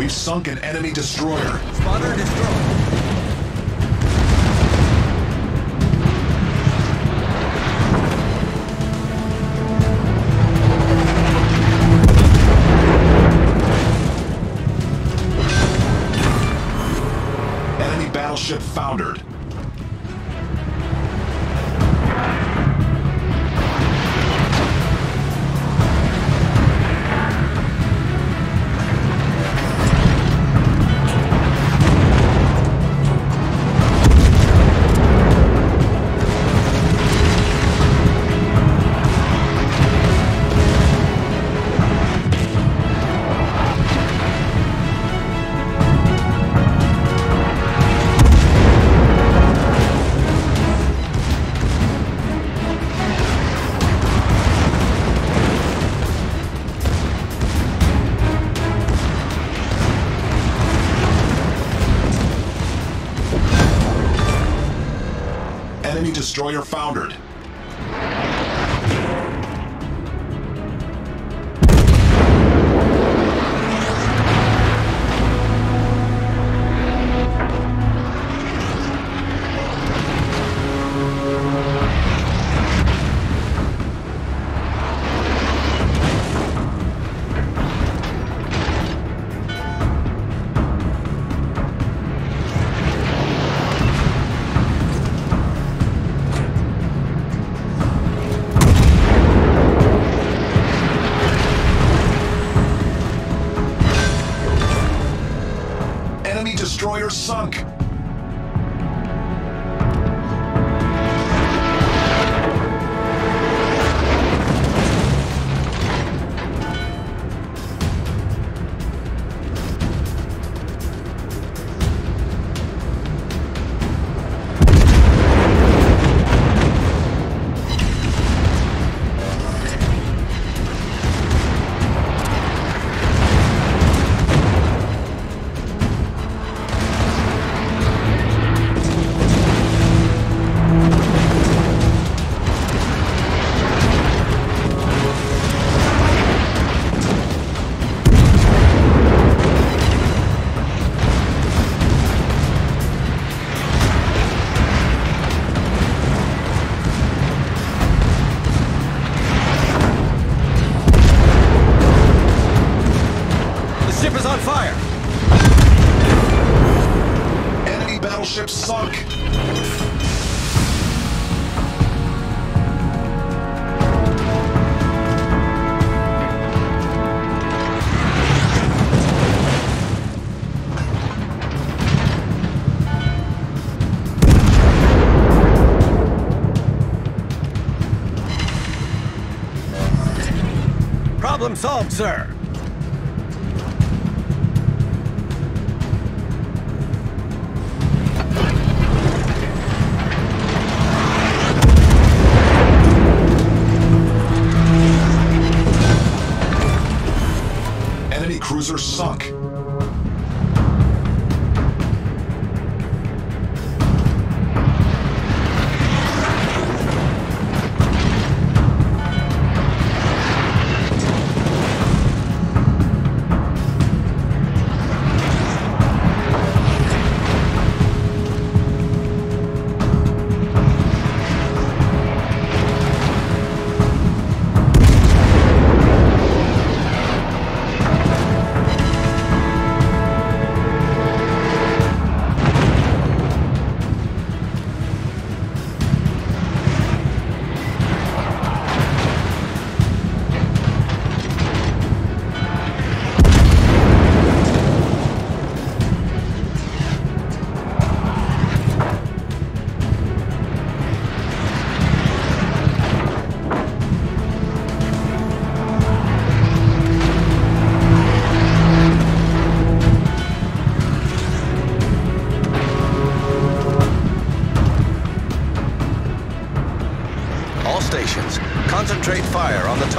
We've sunk an enemy destroyer. Spotter destroyed. Sunk. Problem solved, sir. Enemy cruiser sunk.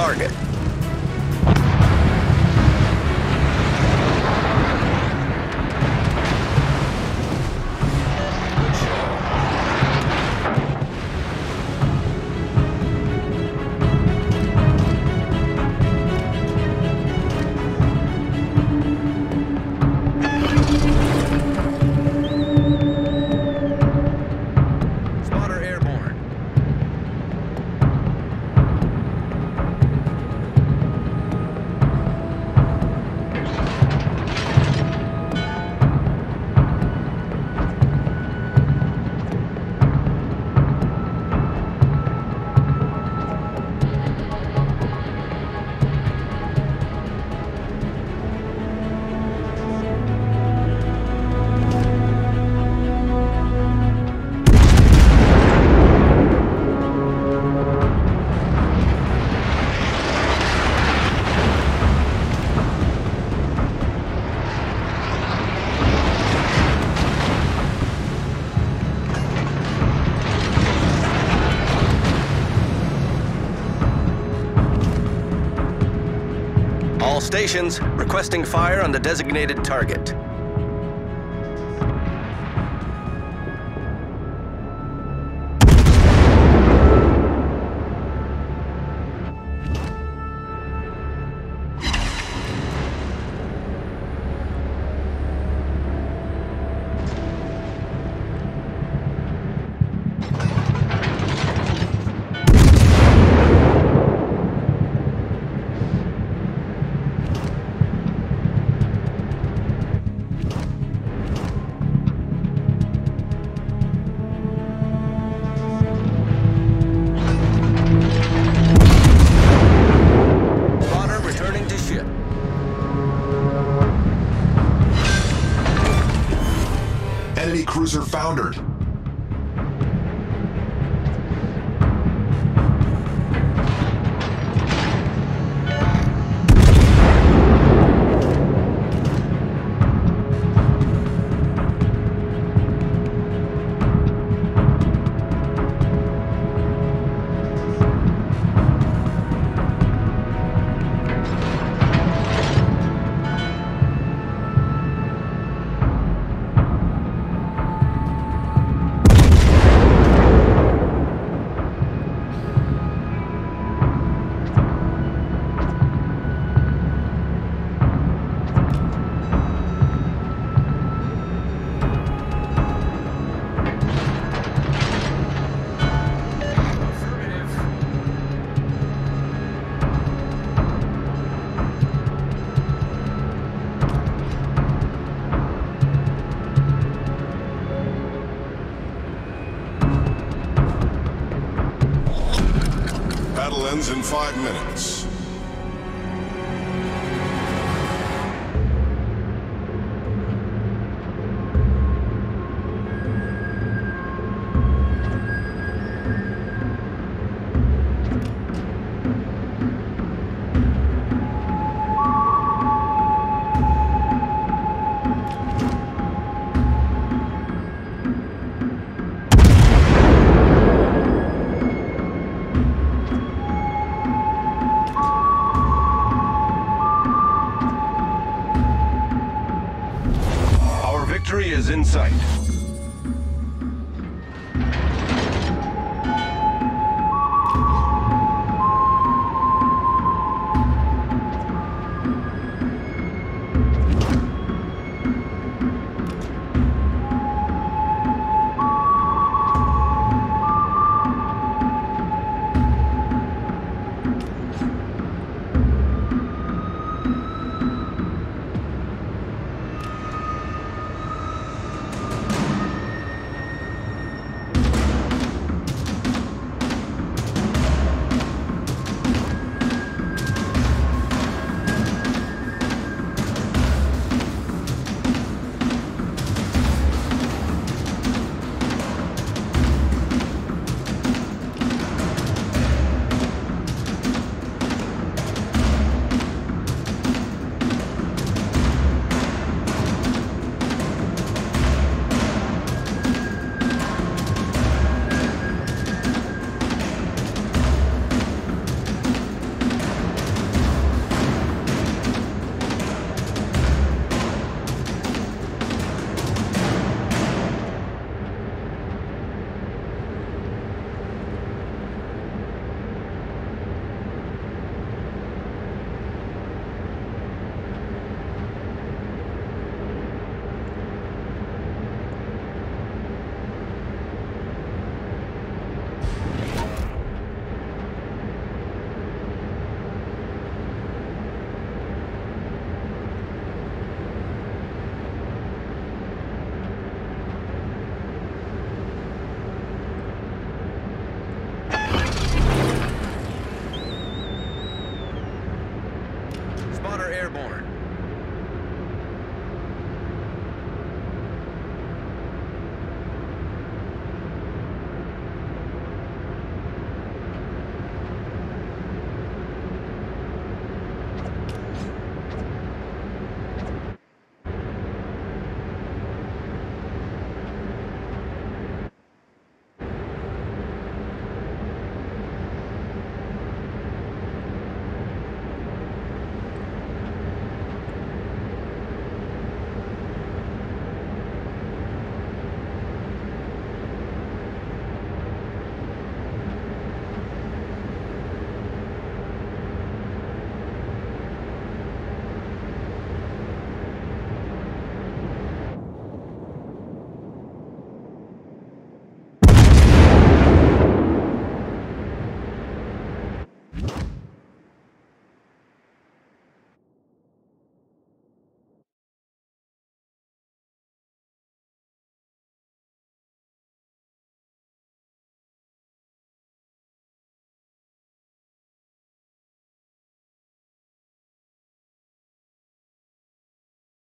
Target. Stations requesting fire on the designated target. Enemy cruiser foundered. In five minutes.